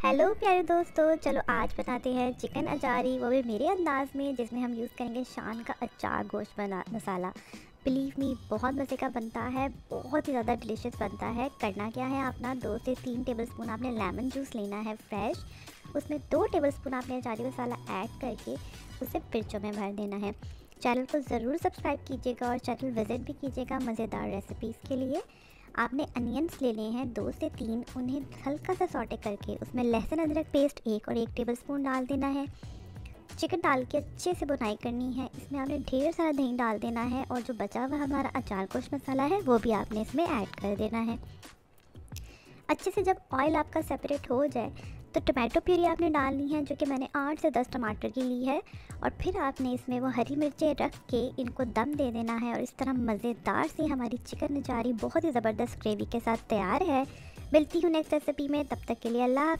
Hello प्यारे दोस्तों, चलो आज बनाते हैं चिकन अचारी, वो भी मेरे अंदाज में, जिसमें हम यूज़ करेंगे शान का अचार गोश्त बना, मसाला। बिलीव मी बहुत मज़े का बनता है, बहुत ही ज़्यादा डिलीशियस बनता है। करना क्या है अपना, दो से तीन टेबल स्पून आपने लेमन जूस लेना है फ्रेश उसमें दो टेबल स्पून आपने अचारी मसाला ऐड करके, उसे पिर्चों में भर देना है। चैनल को ज़रूर सब्सक्राइब कीजिएगा और चैनल विज़िट भी कीजिएगा मज़ेदार रेसिपीज़ के लिए। आपने अनियंस ले लिए हैं, दो से तीन, उन्हें हल्का सा सॉटे करके, उसमें लहसुन, अदरक पेस्ट एक और एक टेबल स्पून डाल देना है। चिकन डाल के अच्छे से बुनाई करनी है, इसमें आपने ढेर सारा दही डाल देना है और जो बचा हुआ हमारा अचार कुछ मसाला है, वो भी आपने इसमें ऐड कर देना है। अच्छे से जब ऑयल आपका सेपरेट हो जाए तो टमाटो प्यूरी आपने डालनी है, जो कि मैंने आठ से दस टमाटर की ली है, और फिर आपने इसमें वो हरी मिर्चें रख के इनको दम दे देना है, और इस तरह मज़ेदार सी हमारी चिकन नजारी बहुत ही ज़बरदस्त ग्रेवी के साथ तैयार है। मिलती हूँ नेक्स्ट रेसिपी में, तब तक के लिए अल्लाह